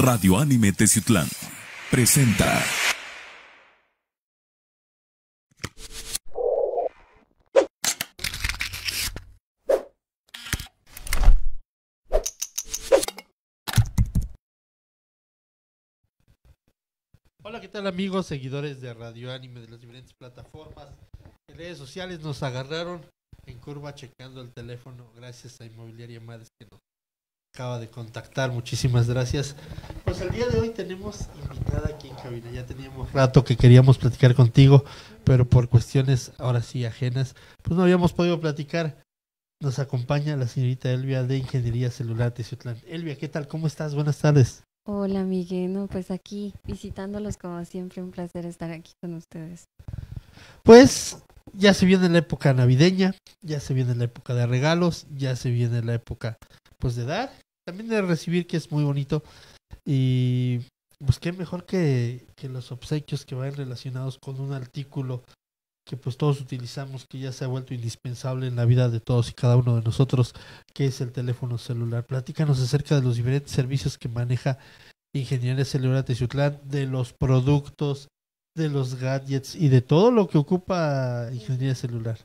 Radio Anime Teciutlán presenta. Hola, ¿qué tal amigos, seguidores de Radio Anime de las diferentes plataformas? En redes sociales nos agarraron en curva checando el teléfono gracias a Inmobiliaria Madres que nos acaba de contactar. Muchísimas gracias. Pues el día de hoy tenemos invitada aquí en cabina. Ya teníamos rato que queríamos platicar contigo, pero por cuestiones ahora sí ajenas, pues no habíamos podido platicar. Nos acompaña la señorita Elvia de Ingeniería Celular de Ciutlán. Elvia, ¿qué tal? ¿Cómo estás? Buenas tardes. Hola, Miguel. No, pues aquí visitándolos como siempre, un placer estar aquí con ustedes. Pues ya se viene la época navideña, ya se viene la época de regalos, ya se viene la época pues de dar, también de recibir que es muy bonito y pues qué mejor que, que los obsequios que vayan relacionados con un artículo que pues todos utilizamos, que ya se ha vuelto indispensable en la vida de todos y cada uno de nosotros, que es el teléfono celular. Platícanos acerca de los diferentes servicios que maneja Ingeniería Celular Teciutlán, de los productos, de los gadgets y de todo lo que ocupa Ingeniería Celular.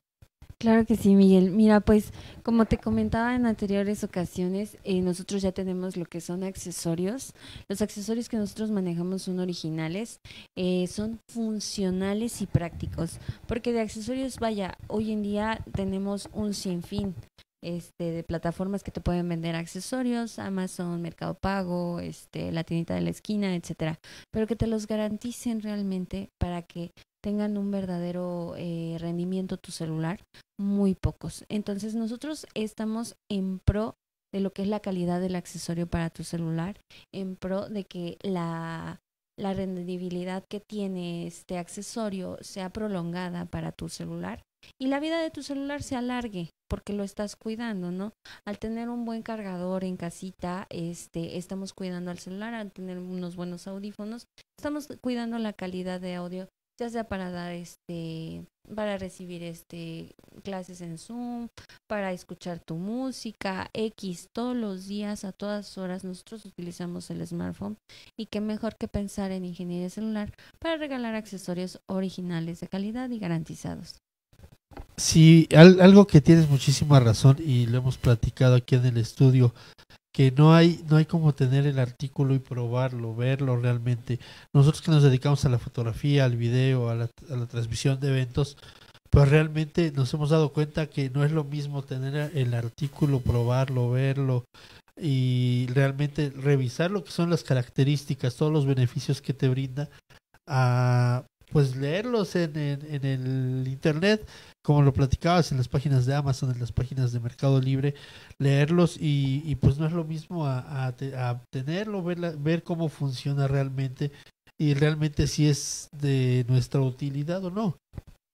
Claro que sí, Miguel. Mira, pues como te comentaba en anteriores ocasiones, eh, nosotros ya tenemos lo que son accesorios. Los accesorios que nosotros manejamos son originales, eh, son funcionales y prácticos, porque de accesorios, vaya, hoy en día tenemos un sinfín. Este, de plataformas que te pueden vender accesorios, Amazon, Mercado Pago, este, la tiendita de la esquina, etcétera, pero que te los garanticen realmente para que tengan un verdadero eh, rendimiento tu celular, muy pocos. Entonces nosotros estamos en pro de lo que es la calidad del accesorio para tu celular, en pro de que la, la rendibilidad que tiene este accesorio sea prolongada para tu celular y la vida de tu celular se alargue porque lo estás cuidando, ¿no? Al tener un buen cargador en casita, este, estamos cuidando al celular, al tener unos buenos audífonos, estamos cuidando la calidad de audio ya sea para dar este para recibir este clases en Zoom, para escuchar tu música, X, todos los días, a todas horas, nosotros utilizamos el smartphone y qué mejor que pensar en ingeniería celular para regalar accesorios originales de calidad y garantizados. Sí, algo que tienes muchísima razón y lo hemos platicado aquí en el estudio que no hay no hay como tener el artículo y probarlo, verlo realmente. Nosotros que nos dedicamos a la fotografía, al video, a la, transmisión de eventos, pues realmente nos hemos dado cuenta que no es lo mismo tener el artículo, probarlo, verlo y realmente revisar lo que son las características, todos los beneficios que te brinda a pues leerlos en, en, el internet, como lo platicabas en las páginas de Amazon, en las páginas de Mercado Libre, leerlos y, pues no es lo mismo a, a, tenerlo, ver, ver cómo funciona realmente y realmente si es de nuestra utilidad o no.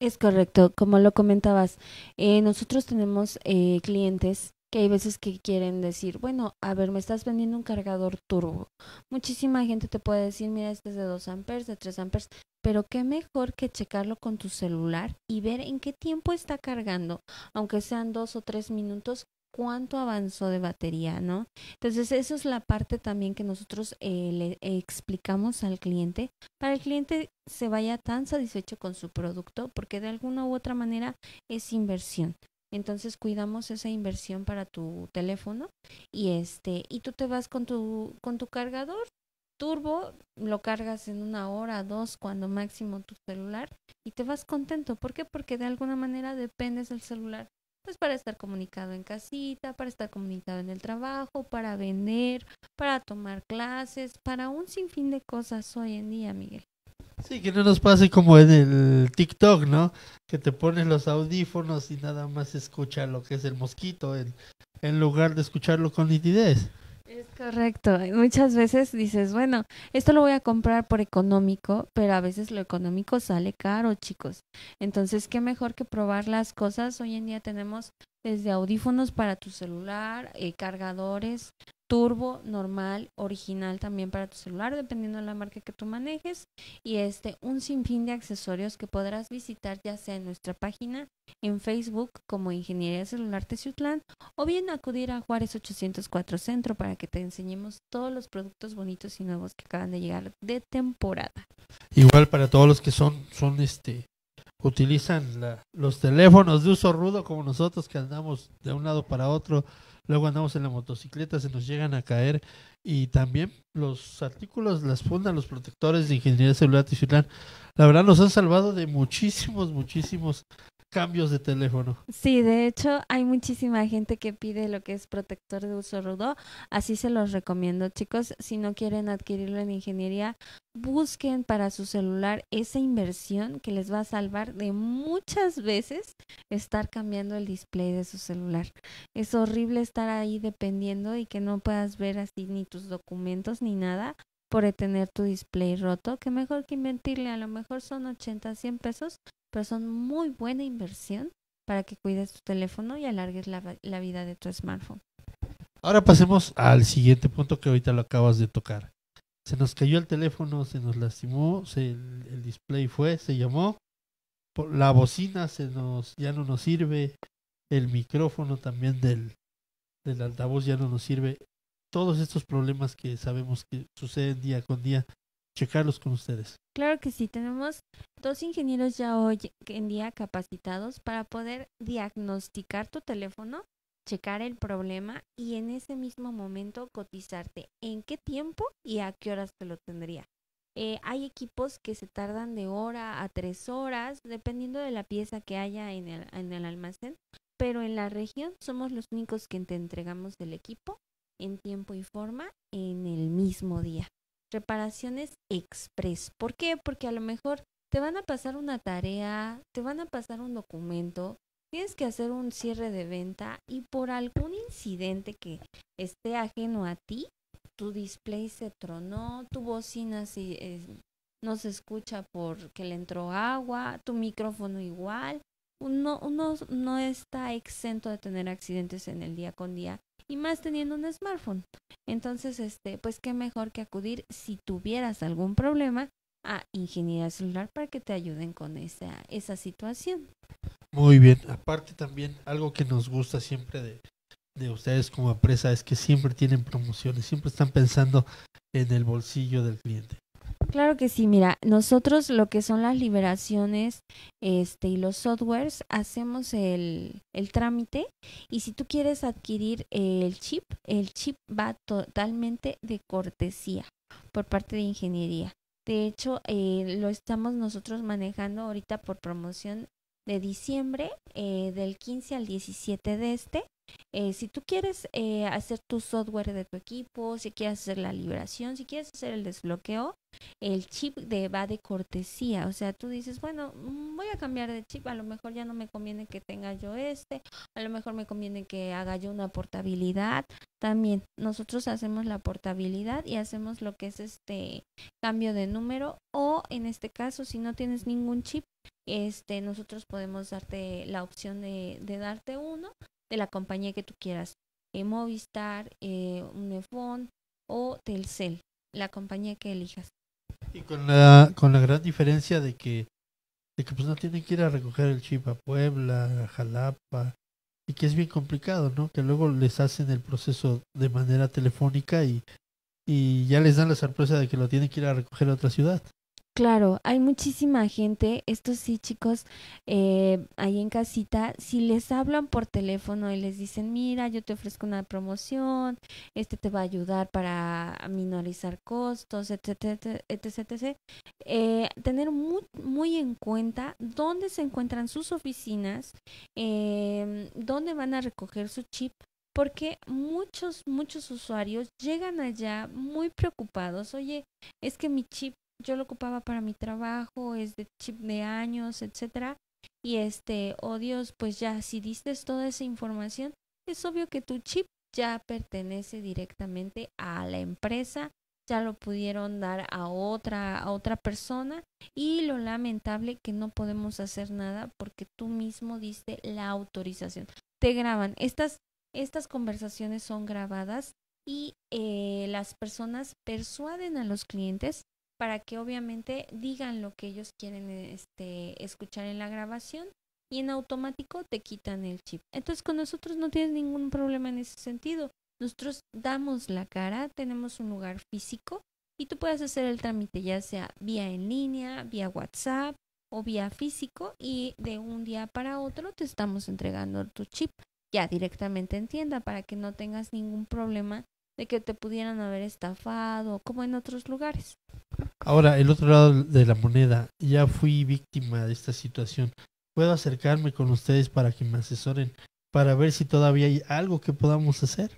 Es correcto, como lo comentabas, eh, nosotros tenemos eh, clientes que hay veces que quieren decir, bueno, a ver, me estás vendiendo un cargador turbo. Muchísima gente te puede decir, mira, este es de 2 amperes, de 3 amperes, pero qué mejor que checarlo con tu celular y ver en qué tiempo está cargando, aunque sean dos o tres minutos, cuánto avanzó de batería, ¿no? Entonces, eso es la parte también que nosotros eh, le explicamos al cliente para el cliente se vaya tan satisfecho con su producto, porque de alguna u otra manera es inversión. Entonces cuidamos esa inversión para tu teléfono y este y tú te vas con tu con tu cargador turbo, lo cargas en una hora, dos, cuando máximo tu celular y te vas contento. ¿Por qué? Porque de alguna manera dependes del celular pues para estar comunicado en casita, para estar comunicado en el trabajo, para vender, para tomar clases, para un sinfín de cosas hoy en día, Miguel. Sí, que no nos pase como en el TikTok, ¿no? Que te pones los audífonos y nada más escucha lo que es el mosquito en, en lugar de escucharlo con nitidez. Es correcto. Muchas veces dices, bueno, esto lo voy a comprar por económico, pero a veces lo económico sale caro, chicos. Entonces, qué mejor que probar las cosas. Hoy en día tenemos desde audífonos para tu celular, eh, cargadores, turbo, normal, original también para tu celular, dependiendo de la marca que tú manejes. Y este, un sinfín de accesorios que podrás visitar ya sea en nuestra página, en Facebook como Ingeniería Celular Teciutlán, o bien acudir a Juárez 804 Centro para que te enseñemos todos los productos bonitos y nuevos que acaban de llegar de temporada. Igual para todos los que son, son este, utilizan la- los teléfonos de uso rudo como nosotros que andamos de un lado para otro, luego andamos en la motocicleta, se nos llegan a caer. Y también los artículos, las fundas, los protectores de ingeniería celular Tijuana, la verdad nos han salvado de muchísimos, muchísimos cambios de teléfono. Sí, de hecho hay muchísima gente que pide lo que es protector de uso rudo, así se los recomiendo chicos, si no quieren adquirirlo en ingeniería, busquen para su celular esa inversión que les va a salvar de muchas veces estar cambiando el display de su celular. Es horrible estar ahí dependiendo y que no puedas ver así ni tus documentos ni nada por tener tu display roto, que mejor que invertirle, a lo mejor son 80, 100 pesos, pero son muy buena inversión para que cuides tu teléfono y alargues la, vida de tu smartphone. Ahora pasemos al siguiente punto que ahorita lo acabas de tocar. Se nos cayó el teléfono, se nos lastimó, se- el, display fue, se llamó, la bocina se nos ya no nos sirve, el micrófono también del, del altavoz ya no nos sirve. Todos estos problemas que sabemos que suceden día con día, checarlos con ustedes. Claro que sí, tenemos dos ingenieros ya hoy en día capacitados para poder diagnosticar tu teléfono, checar el problema y en ese mismo momento cotizarte en qué tiempo y a qué horas te lo tendría. Eh, hay equipos que se tardan de hora a tres horas, dependiendo de la pieza que haya en el, en el almacén, pero en la región somos los únicos que te entregamos el equipo en tiempo y forma en el mismo día reparaciones express. ¿Por qué? Porque a lo mejor te van a pasar una tarea, te van a pasar un documento, tienes que hacer un cierre de venta y por algún incidente que esté ajeno a ti, tu display se tronó, tu bocina si, eh, no se escucha porque le entró agua, tu micrófono igual. Uno, uno no está exento de tener accidentes en el día con día y más teniendo un smartphone. Entonces, este, pues qué mejor que acudir si tuvieras algún problema a ingeniería celular para que te ayuden con esa, esa situación. Muy bien. Aparte también algo que nos gusta siempre de, de ustedes como empresa es que siempre tienen promociones, siempre están pensando en el bolsillo del cliente. Claro que sí, mira, nosotros lo que son las liberaciones este, y los softwares, hacemos el, el trámite y si tú quieres adquirir el chip, el chip va totalmente de cortesía por parte de ingeniería. De hecho, eh, lo estamos nosotros manejando ahorita por promoción de diciembre, eh, del 15 al 17 de este. Eh, si tú quieres eh, hacer tu software de tu equipo, si quieres hacer la liberación, si quieres hacer el desbloqueo, el chip de, va de cortesía. O sea, tú dices, bueno, mm, voy a cambiar de chip, a lo mejor ya no me conviene que tenga yo este, a lo mejor me conviene que haga yo una portabilidad. También nosotros hacemos la portabilidad y hacemos lo que es este cambio de número o en este caso, si no tienes ningún chip, este nosotros podemos darte la opción de, de darte uno de la compañía que tú quieras, eh, Movistar, eh, Unifón o Telcel, la compañía que elijas. Y con la, con la gran diferencia de que, de que pues no tienen que ir a recoger el chip a Puebla, a Jalapa, y que es bien complicado, ¿no? Que luego les hacen el proceso de manera telefónica y, y ya les dan la sorpresa de que lo tienen que ir a recoger a otra ciudad. Claro, hay muchísima gente, esto sí chicos, eh, ahí en casita, si les hablan por teléfono y les dicen, mira, yo te ofrezco una promoción, este te va a ayudar para minorizar costos, etc., etc., etc., eh, tener muy, muy en cuenta dónde se encuentran sus oficinas, eh, dónde van a recoger su chip, porque muchos, muchos usuarios llegan allá muy preocupados, oye, es que mi chip yo lo ocupaba para mi trabajo, es de chip de años, etcétera. Y este, oh Dios, pues ya, si diste toda esa información, es obvio que tu chip ya pertenece directamente a la empresa, ya lo pudieron dar a otra, a otra persona, y lo lamentable que no podemos hacer nada porque tú mismo diste la autorización. Te graban. Estas, estas conversaciones son grabadas y eh, las personas persuaden a los clientes para que obviamente digan lo que ellos quieren este, escuchar en la grabación y en automático te quitan el chip. Entonces con nosotros no tienes ningún problema en ese sentido. Nosotros damos la cara, tenemos un lugar físico y tú puedes hacer el trámite ya sea vía en línea, vía WhatsApp o vía físico y de un día para otro te estamos entregando tu chip ya directamente en tienda para que no tengas ningún problema de que te pudieran haber estafado como en otros lugares. Ahora, el otro lado de la moneda, ya fui víctima de esta situación. ¿Puedo acercarme con ustedes para que me asesoren para ver si todavía hay algo que podamos hacer?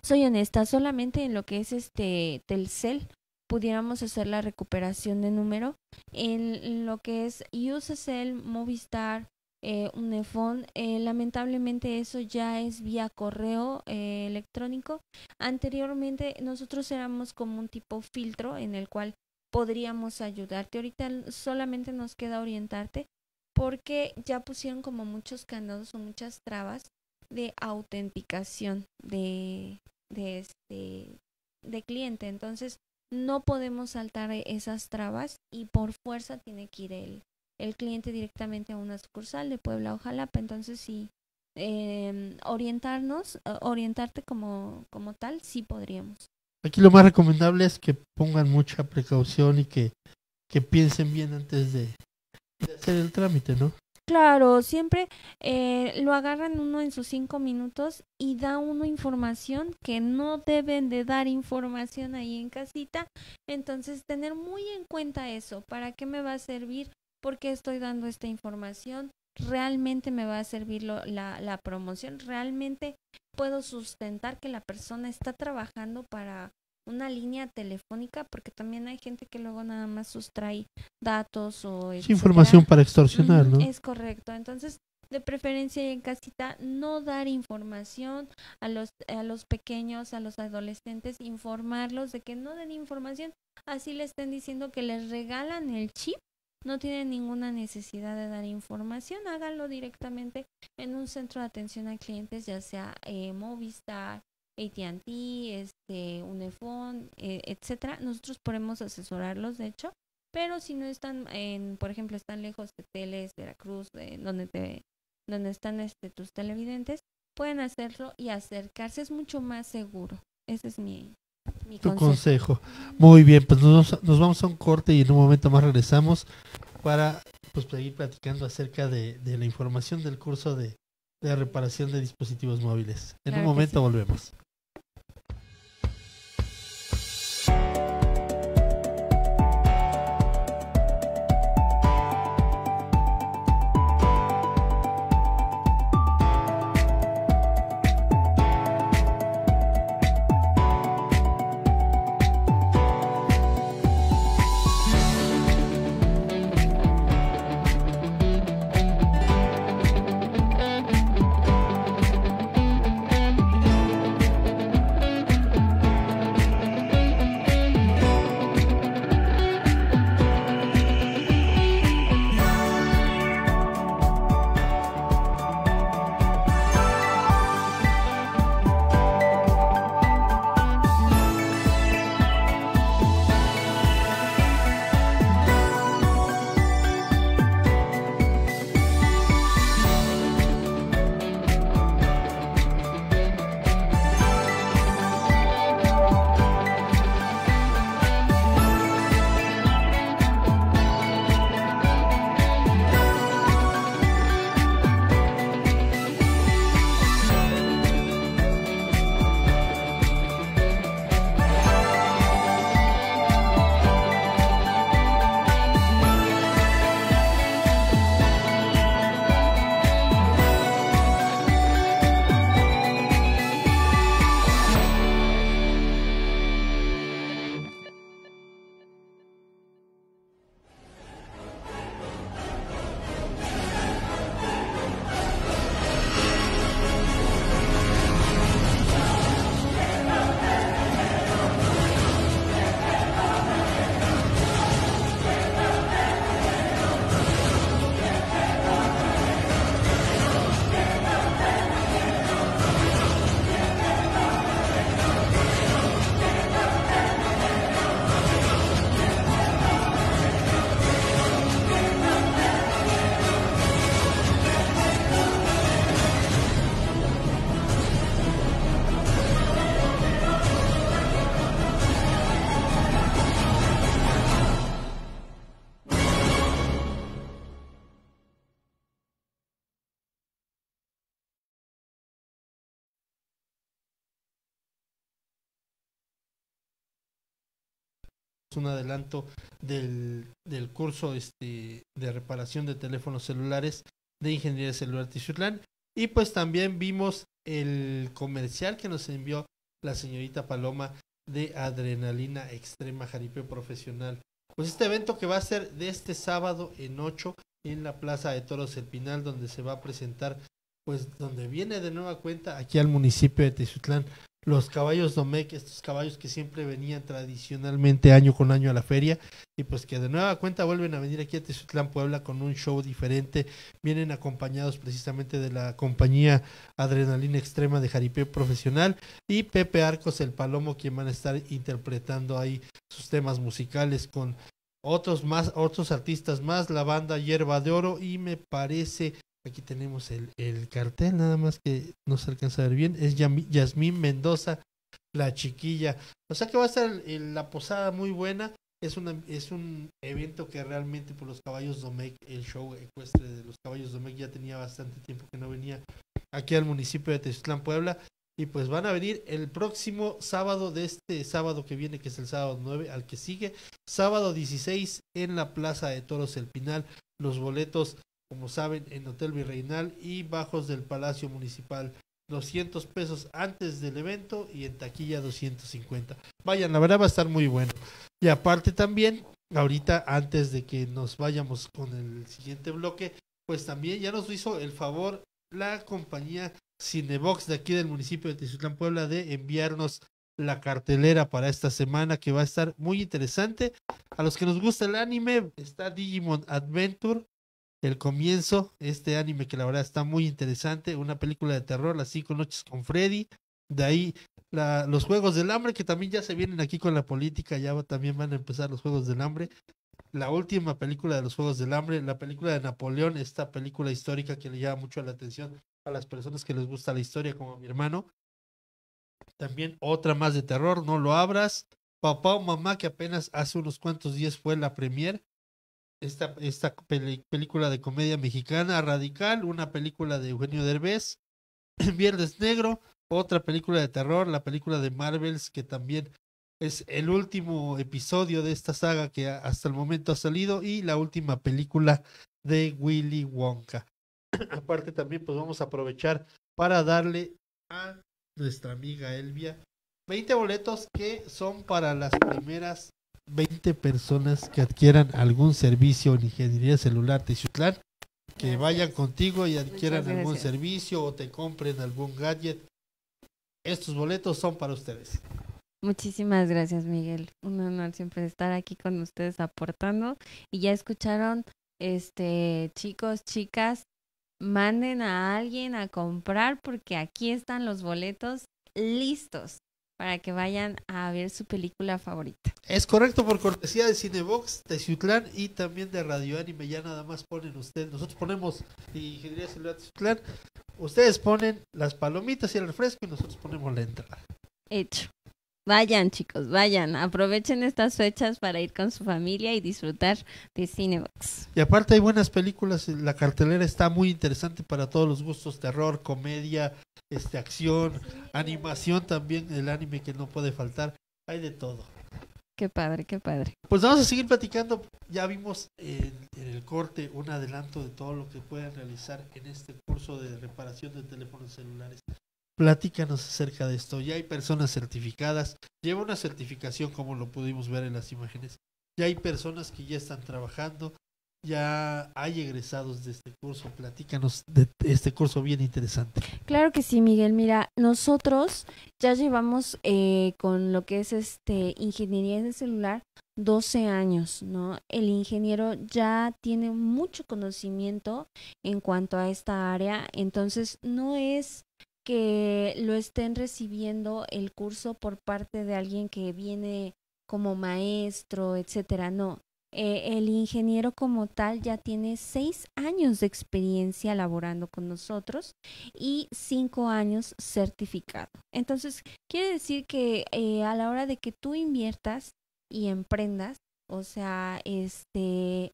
Soy honesta, solamente en lo que es este Telcel pudiéramos hacer la recuperación de número. En lo que es Usacell, Movistar, eh, Unifón, eh, lamentablemente eso ya es vía correo eh, electrónico. Anteriormente nosotros éramos como un tipo filtro en el cual podríamos ayudarte. Ahorita solamente nos queda orientarte porque ya pusieron como muchos candados o muchas trabas de autenticación de, de este de cliente. Entonces, no podemos saltar esas trabas y por fuerza tiene que ir el, el cliente directamente a una sucursal de Puebla o Jalapa. Entonces, sí, eh, orientarnos, orientarte como, como tal, sí podríamos. Aquí lo más recomendable es que pongan mucha precaución y que, que piensen bien antes de, de hacer el trámite, ¿no? Claro, siempre eh, lo agarran uno en sus cinco minutos y da uno información que no deben de dar información ahí en casita. Entonces, tener muy en cuenta eso. ¿Para qué me va a servir? ¿Por qué estoy dando esta información? ¿Realmente me va a servir lo, la, la promoción? ¿Realmente puedo sustentar que la persona está trabajando para una línea telefónica porque también hay gente que luego nada más sustrae datos o es información para extorsionar, ¿no? Es correcto. Entonces, de preferencia en casita no dar información a los a los pequeños, a los adolescentes, informarlos de que no den información, así le estén diciendo que les regalan el chip. No tienen ninguna necesidad de dar información, háganlo directamente en un centro de atención a clientes, ya sea eh, Movistar, AT&T, este, Unifón, eh, etcétera. Nosotros podemos asesorarlos, de hecho, pero si no están, en, por ejemplo, están lejos de Teles, Veracruz, de donde te, donde están este, tus televidentes, pueden hacerlo y acercarse. Es mucho más seguro. Ese es mi, mi Tu consejo. consejo. Muy bien, pues nos, nos vamos a un corte y en un momento más regresamos para pues seguir platicando acerca de, de la información del curso de, de reparación de dispositivos móviles. En Claro un momento sí. volvemos. Un adelanto del, del curso este, de reparación de teléfonos celulares de Ingeniería Celular Tizutlán. Y pues también vimos el comercial que nos envió la señorita Paloma de Adrenalina Extrema Jaripeo Profesional. Pues este evento que va a ser de este sábado en 8 en la Plaza de Toros El Pinal, donde se va a presentar, pues donde viene de nueva cuenta aquí al municipio de Tizutlán los caballos Domecq, estos caballos que siempre venían tradicionalmente año con año a la feria y pues que de nueva cuenta vuelven a venir aquí a Tizutlán, Puebla con un show diferente, vienen acompañados precisamente de la compañía Adrenalina Extrema de Jaripeo Profesional y Pepe Arcos el Palomo quien van a estar interpretando ahí sus temas musicales con otros más, otros artistas más, la banda Hierba de Oro y me parece Aquí tenemos el, el, cartel, nada más que no se alcanza a ver bien. Es Yasmín Mendoza, la chiquilla. O sea que va a estar en la posada muy buena. Es, una, es un evento que realmente por los caballos Domecq, el show ecuestre de los caballos Domecq ya tenía bastante tiempo que no venía aquí al municipio de Tezclán, Puebla. Y pues van a venir el próximo sábado de este sábado que viene, que es el sábado 9, al que sigue, sábado 16 en la Plaza de Toros El Pinal. Los boletos como saben, en Hotel Virreinal y bajos del Palacio Municipal. 200 pesos antes del evento y en taquilla 250. Vayan, la verdad va a estar muy bueno. Y aparte también, ahorita antes de que nos vayamos con el siguiente bloque, pues también ya nos hizo el favor la compañía Cinebox de aquí del municipio de Tizutlán, Puebla, de enviarnos la cartelera para esta semana que va a estar muy interesante. A los que nos gusta el anime, está Digimon Adventure, el comienzo, este anime que la verdad está muy interesante, una película de terror, Las cinco noches con Freddy, de ahí la, los Juegos del Hambre, que también ya se vienen aquí con la política, ya también van a empezar los Juegos del Hambre, la última película de los Juegos del Hambre, la película de Napoleón, esta película histórica que le llama mucho la atención a las personas que les gusta la historia, como mi hermano. También otra más de terror, No lo abras. Papá o mamá, que apenas hace unos cuantos días fue la premier esta, esta película de comedia mexicana radical, una película de Eugenio Derbez, Viernes Negro, otra película de terror, la película de Marvels, que también es el último episodio de esta saga que hasta el momento ha salido, y la última película de Willy Wonka. Aparte también pues vamos a aprovechar para darle a nuestra amiga Elvia 20 boletos que son para las primeras 20 personas que adquieran algún servicio en ingeniería celular Tizutlán, que vayan contigo y adquieran algún servicio o te compren algún gadget. Estos boletos son para ustedes. Muchísimas gracias, Miguel. Un honor siempre estar aquí con ustedes aportando. Y ya escucharon, este, chicos, chicas, manden a alguien a comprar porque aquí están los boletos listos para que vayan a ver su película favorita. Es correcto, por cortesía de Cinebox, de Ciutlán y también de Radio Anime. Ya nada más ponen ustedes, nosotros ponemos Ingeniería Celular de Ciutlán, ustedes ponen las palomitas y el refresco y nosotros ponemos la entrada. Hecho. Vayan chicos, vayan, aprovechen estas fechas para ir con su familia y disfrutar de Cinebox. Y aparte hay buenas películas, la cartelera está muy interesante para todos los gustos, terror, comedia, este acción, animación también, el anime que no puede faltar, hay de todo. Qué padre, qué padre. Pues vamos a seguir platicando, ya vimos en, en el corte un adelanto de todo lo que pueden realizar en este curso de reparación de teléfonos celulares. Platícanos acerca de esto. Ya hay personas certificadas, lleva una certificación como lo pudimos ver en las imágenes. Ya hay personas que ya están trabajando, ya hay egresados de este curso. Platícanos de este curso bien interesante. Claro que sí, Miguel. Mira, nosotros ya llevamos eh, con lo que es este ingeniería de celular 12 años, ¿no? El ingeniero ya tiene mucho conocimiento en cuanto a esta área, entonces no es que lo estén recibiendo el curso por parte de alguien que viene como maestro, etcétera. No, eh, el ingeniero como tal ya tiene seis años de experiencia laborando con nosotros y cinco años certificado. Entonces, quiere decir que eh, a la hora de que tú inviertas y emprendas, o sea, este,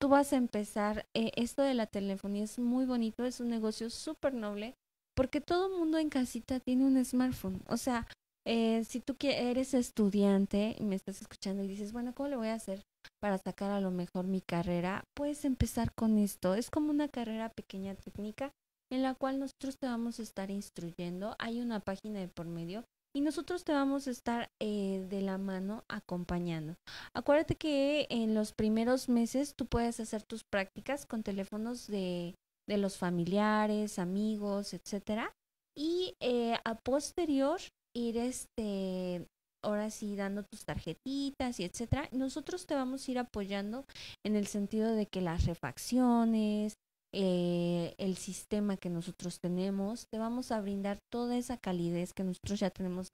tú vas a empezar, eh, esto de la telefonía es muy bonito, es un negocio súper noble porque todo mundo en casita tiene un smartphone. O sea, eh, si tú eres estudiante y me estás escuchando y dices, bueno, ¿cómo le voy a hacer para sacar a lo mejor mi carrera? Puedes empezar con esto. Es como una carrera pequeña técnica en la cual nosotros te vamos a estar instruyendo. Hay una página de por medio y nosotros te vamos a estar eh, de la mano acompañando. Acuérdate que en los primeros meses tú puedes hacer tus prácticas con teléfonos de, de los familiares, amigos, etcétera, y eh, a posterior ir este ahora sí dando tus tarjetitas y etcétera. Nosotros te vamos a ir apoyando en el sentido de que las refacciones, eh, el sistema que nosotros tenemos, te vamos a brindar toda esa calidez que nosotros ya tenemos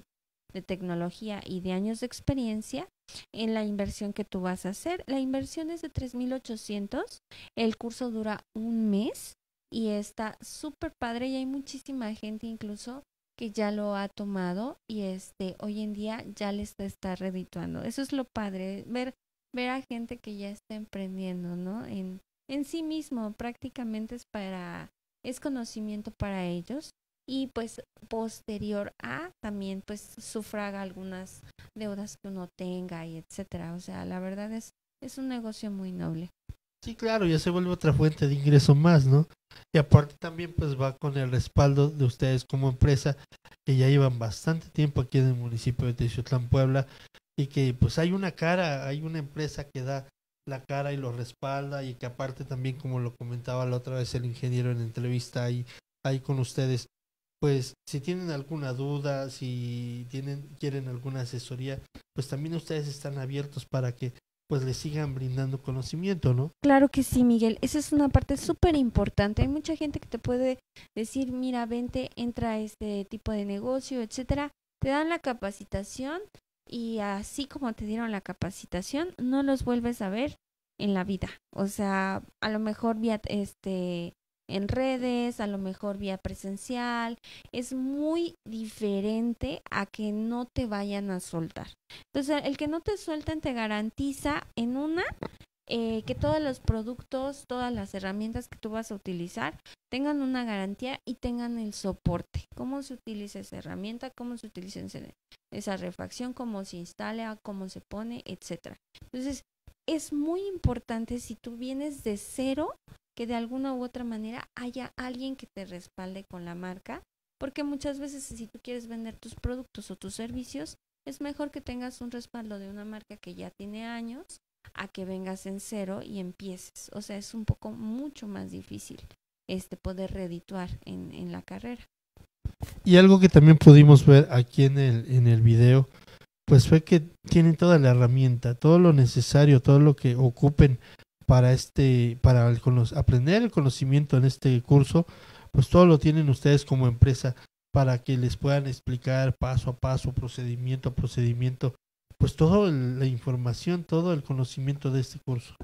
de tecnología y de años de experiencia en la inversión que tú vas a hacer. La inversión es de 3.800, el curso dura un mes y está súper padre y hay muchísima gente incluso que ya lo ha tomado y este hoy en día ya le está, está redituando. Eso es lo padre, ver ver a gente que ya está emprendiendo, ¿no? En, en sí mismo, prácticamente es para es conocimiento para ellos y pues posterior a también pues sufraga algunas deudas que uno tenga y etcétera, o sea, la verdad es es un negocio muy noble. Sí, claro, ya se vuelve otra fuente de ingreso más, ¿no? Y aparte también pues va con el respaldo de ustedes como empresa que ya llevan bastante tiempo aquí en el municipio de Texotlán, Puebla y que pues hay una cara, hay una empresa que da la cara y lo respalda y que aparte también como lo comentaba la otra vez el ingeniero en entrevista ahí, ahí con ustedes, pues si tienen alguna duda, si tienen quieren alguna asesoría, pues también ustedes están abiertos para que pues le sigan brindando conocimiento, ¿no? Claro que sí, Miguel. Esa es una parte súper importante. Hay mucha gente que te puede decir, mira, vente, entra a este tipo de negocio, etcétera. Te dan la capacitación y así como te dieron la capacitación, no los vuelves a ver en la vida. O sea, a lo mejor vía este en redes, a lo mejor vía presencial, es muy diferente a que no te vayan a soltar. Entonces, el que no te suelten te garantiza en una eh, que todos los productos, todas las herramientas que tú vas a utilizar tengan una garantía y tengan el soporte. Cómo se utiliza esa herramienta, cómo se utiliza esa refacción, cómo se instala, cómo se pone, etcétera. Entonces, es muy importante si tú vienes de cero que de alguna u otra manera haya alguien que te respalde con la marca, porque muchas veces si tú quieres vender tus productos o tus servicios, es mejor que tengas un respaldo de una marca que ya tiene años a que vengas en cero y empieces. O sea, es un poco mucho más difícil este poder redituar en, en la carrera. Y algo que también pudimos ver aquí en el, en el video, pues fue que tienen toda la herramienta, todo lo necesario, todo lo que ocupen para este para el, aprender el conocimiento en este curso, pues todo lo tienen ustedes como empresa para que les puedan explicar paso a paso, procedimiento a procedimiento, pues toda la información, todo el conocimiento de este curso.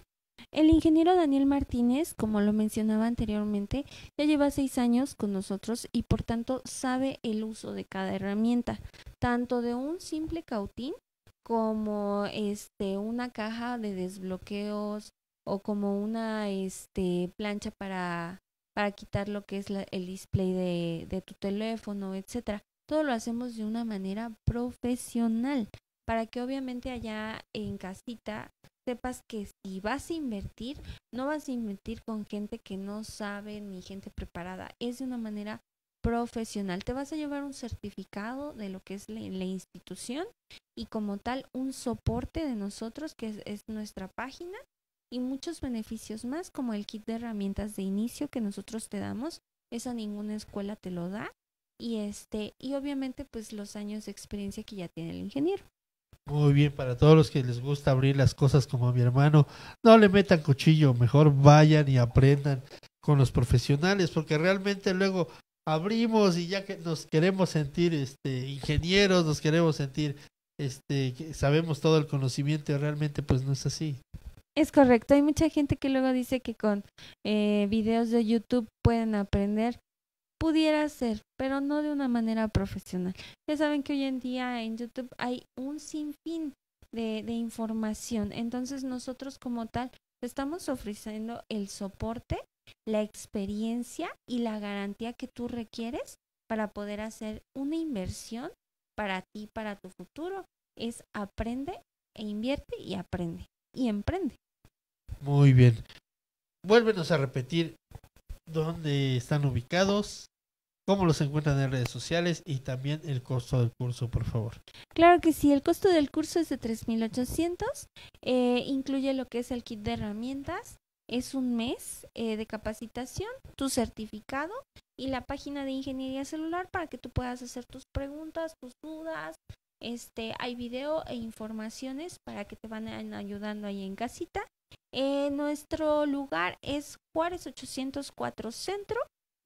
El ingeniero Daniel Martínez, como lo mencionaba anteriormente, ya lleva seis años con nosotros y por tanto sabe el uso de cada herramienta, tanto de un simple cautín como este una caja de desbloqueos, o como una este plancha para para quitar lo que es el display de, de tu teléfono, etcétera. Todo lo hacemos de una manera profesional para que obviamente allá en casita sepas que si vas a invertir, no vas a invertir con gente que no sabe ni gente preparada, es de una manera profesional. Te vas a llevar un certificado de lo que es la, institución y como tal un soporte de nosotros que es nuestra página y muchos beneficios más como el kit de herramientas de inicio que nosotros te damos. Eso ninguna escuela te lo da. Y este, y obviamente pues los años de experiencia que ya tiene el ingeniero. Muy bien, para todos los que les gusta abrir las cosas como a mi hermano, no le metan cuchillo, mejor vayan y aprendan con los profesionales, porque realmente luego abrimos y ya que nos queremos sentir este ingenieros, nos queremos sentir este que sabemos todo el conocimiento, realmente pues no es así. Es correcto, hay mucha gente que luego dice que con eh, videos de YouTube pueden aprender. Pudiera ser, pero no de una manera profesional. Ya saben que hoy en día en YouTube hay un sinfín de, de información. Entonces nosotros como tal estamos ofreciendo el soporte, la experiencia y la garantía que tú requieres para poder hacer una inversión para ti, para tu futuro, es aprende e invierte y aprende y emprende. Muy bien. Vuélvenos a repetir dónde están ubicados, cómo los encuentran en redes sociales y también el costo del curso, por favor. Claro que sí, el costo del curso es de 3.800, eh, incluye lo que es el kit de herramientas, es un mes eh, de capacitación, tu certificado y la página de ingeniería celular para que tú puedas hacer tus preguntas, tus dudas. Este, hay video e informaciones para que te van ayudando ahí en casita. Eh, nuestro lugar es Juárez 804 Centro.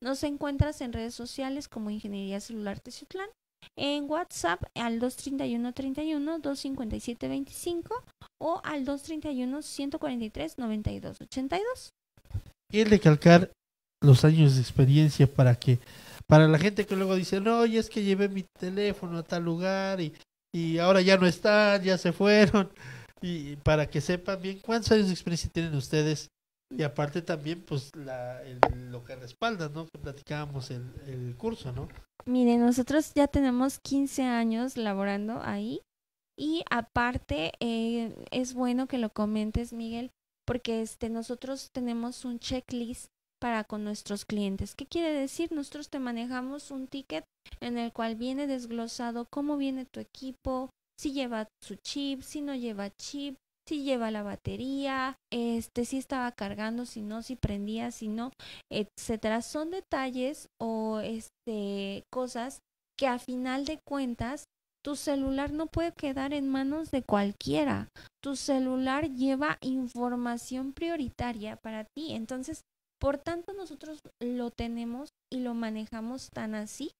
Nos encuentras en redes sociales como Ingeniería Celular Teciutlán en WhatsApp al 231 31 257 25 o al 231 143 92 82. Y recalcar los años de experiencia para que para la gente que luego dice, "No, y es que llevé mi teléfono a tal lugar y y ahora ya no están, ya se fueron." Y para que sepan bien cuántos años de experiencia tienen ustedes y aparte también pues la, lo que respalda, ¿no? Que platicábamos el, el curso, ¿no? Mire, nosotros ya tenemos 15 años laborando ahí y aparte eh, es bueno que lo comentes, Miguel, porque este nosotros tenemos un checklist para con nuestros clientes. ¿Qué quiere decir? Nosotros te manejamos un ticket en el cual viene desglosado cómo viene tu equipo, si lleva su chip, si no lleva chip, si lleva la batería, este, si estaba cargando, si no, si prendía, si no, etcétera. Son detalles o este cosas que a final de cuentas tu celular no puede quedar en manos de cualquiera. Tu celular lleva información prioritaria para ti. Entonces, por tanto, nosotros lo tenemos y lo manejamos tan así,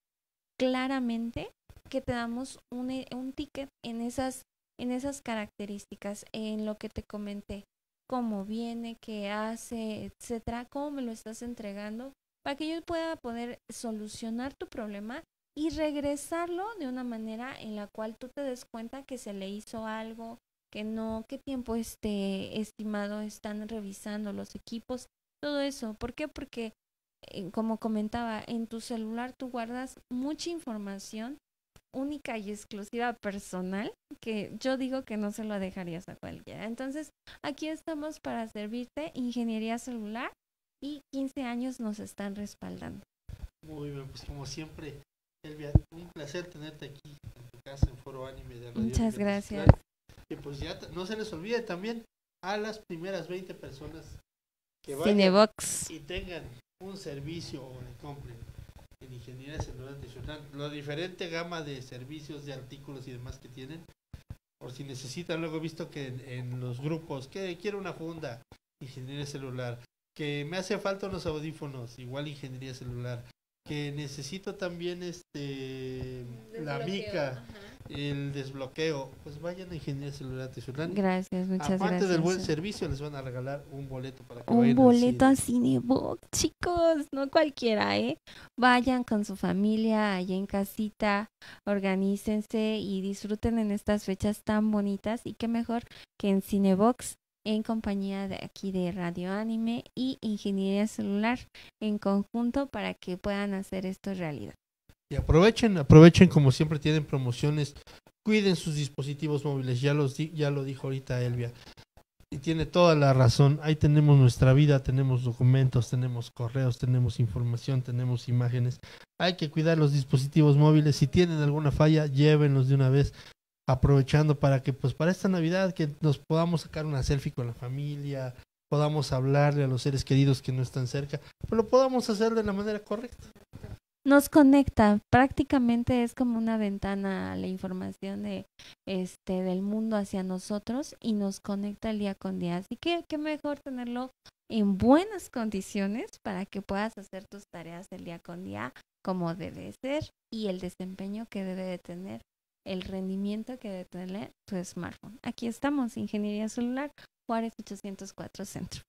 claramente, que te damos un, un ticket en esas en esas características, en lo que te comenté, cómo viene, qué hace, etcétera, cómo me lo estás entregando, para que yo pueda poder solucionar tu problema y regresarlo de una manera en la cual tú te des cuenta que se le hizo algo, que no, qué tiempo este estimado están revisando los equipos, todo eso. ¿Por qué? Porque eh, como comentaba, en tu celular tú guardas mucha información única y exclusiva personal que yo digo que no se lo dejarías a cualquiera. Entonces, aquí estamos para servirte ingeniería celular y 15 años nos están respaldando. Muy bien, pues como siempre, Elvia, un placer tenerte aquí en tu casa en Foro Anime de Radio Muchas gracias. Y pues ya no se les olvide también a las primeras 20 personas que vayan Cinebox. y tengan un servicio o le compren en ingeniería celular adicional, la diferente gama de servicios, de artículos y demás que tienen, por si necesitan, luego he visto que en, en los grupos, que quiero una funda, ingeniería celular, que me hace falta unos audífonos, igual ingeniería celular, que necesito también este la mica, el desbloqueo, pues vayan a ingeniería celular Tezulán. Gracias, muchas Aparte gracias. del buen servicio, les van a regalar un boleto para que Un vayan al boleto cine. a Cinebox, chicos, no cualquiera, ¿eh? Vayan con su familia allá en casita, organícense y disfruten en estas fechas tan bonitas y qué mejor que en Cinebox en compañía de aquí de Radio Anime y Ingeniería Celular en conjunto para que puedan hacer esto realidad. Y aprovechen, aprovechen como siempre tienen promociones, cuiden sus dispositivos móviles, ya los di- ya lo dijo ahorita Elvia. Y tiene toda la razón. Ahí tenemos nuestra vida, tenemos documentos, tenemos correos, tenemos información, tenemos imágenes. Hay que cuidar los dispositivos móviles. Si tienen alguna falla, llévenlos de una vez, aprovechando para que, pues, para esta Navidad, que nos podamos sacar una selfie con la familia, podamos hablarle a los seres queridos que no están cerca, pero lo podamos hacer de la manera correcta. Nos conecta, prácticamente es como una ventana a la información de este del mundo hacia nosotros y nos conecta el día con día. Así que qué mejor tenerlo en buenas condiciones para que puedas hacer tus tareas del día con día como debe ser y el desempeño que debe de tener, el rendimiento que debe tener tu smartphone. Aquí estamos, Ingeniería Celular, Juárez 804 Centro.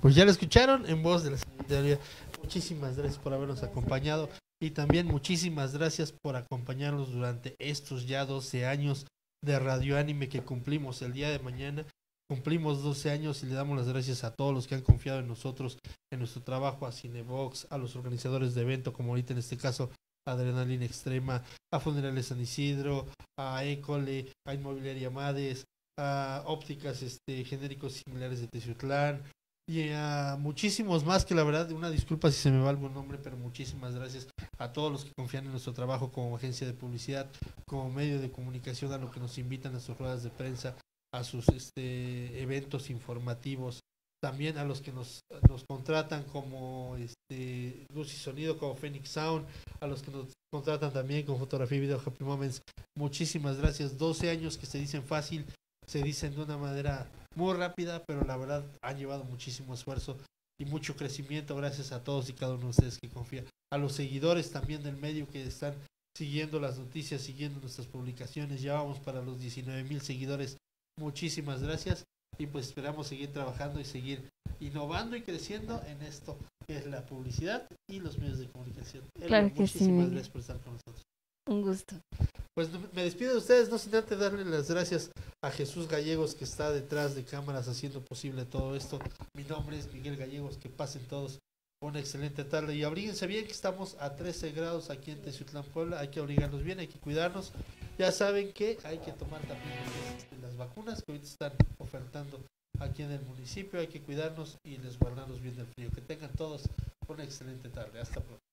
Pues ya lo escucharon en voz de la secretaria. Muchísimas gracias por habernos acompañado y también muchísimas gracias por acompañarnos durante estos ya 12 años de Radio Anime que cumplimos el día de mañana. Cumplimos 12 años y le damos las gracias a todos los que han confiado en nosotros, en nuestro trabajo, a Cinebox, a los organizadores de evento, como ahorita en este caso Adrenalina Extrema, a Funerales San Isidro, a École, a Inmobiliaria Mades, a Ópticas este, Genéricos Similares de Teciutlán, y a muchísimos más que la verdad, una disculpa si se me va algún nombre, pero muchísimas gracias a todos los que confían en nuestro trabajo como agencia de publicidad, como medio de comunicación, a lo que nos invitan a sus ruedas de prensa, a sus este, eventos informativos, también a los que nos, nos contratan como este, luz y sonido, como Phoenix Sound, a los que nos contratan también con fotografía y video Happy Moments. Muchísimas gracias. 12 años que se dicen fácil, se dicen de una manera muy rápida, pero la verdad han llevado muchísimo esfuerzo y mucho crecimiento gracias a todos y cada uno de ustedes que confían. A los seguidores también del medio que están siguiendo las noticias, siguiendo nuestras publicaciones. Ya vamos para los 19 mil seguidores. Muchísimas gracias y pues esperamos seguir trabajando y seguir innovando y creciendo en esto que es la publicidad y los medios de comunicación. Claro que sí, muchísimas gracias por estar con nosotros. Un gusto. Pues me despido de ustedes, no sin antes darle las gracias a Jesús Gallegos que está detrás de cámaras haciendo posible todo esto. Mi nombre es Miguel Gallegos, que pasen todos una excelente tarde y abríguense bien que estamos a 13 grados aquí en Teciutlán, Puebla, hay que abrigarnos bien, hay que cuidarnos. Ya saben que hay que tomar también este, las vacunas que ahorita están ofertando aquí en el municipio, hay que cuidarnos y resguardarnos bien del frío. Que tengan todos una excelente tarde, hasta pronto.